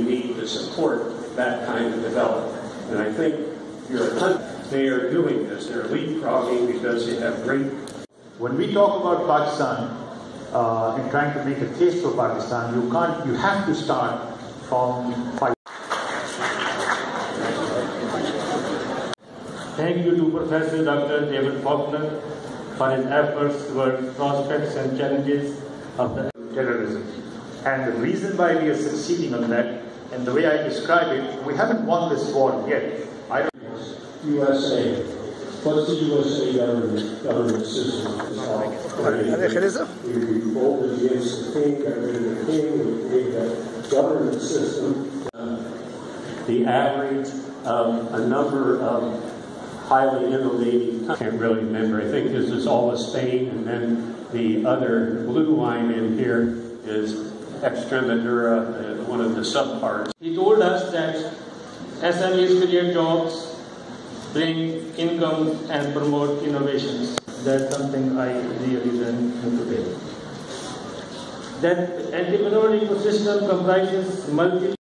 you need to support that kind of development. And I think your they are doing this. They're leapfrogging because they have great. When we talk about Pakistan uh, and trying to make a case for Pakistan, you can't. You have to start from. Thank you to Professor Dr. David Faulkner for his efforts towards prospects and challenges of the terrorism. And the reason why we are succeeding on that, and the way I describe it, we haven't won this war yet. I don't USA. What's the USA government, government system? We revolted against the king, got rid of the king, we created a government system. Uh, the average of a number of highly innovative, I can't really remember, I think this is all of Spain, and then the other blue line in here is Extremadura, uh, one of the subparts. He told us that SMEs create jobs, bring income and promote innovations. That's something I really learned today. That entrepreneurial ecosystem comprises multi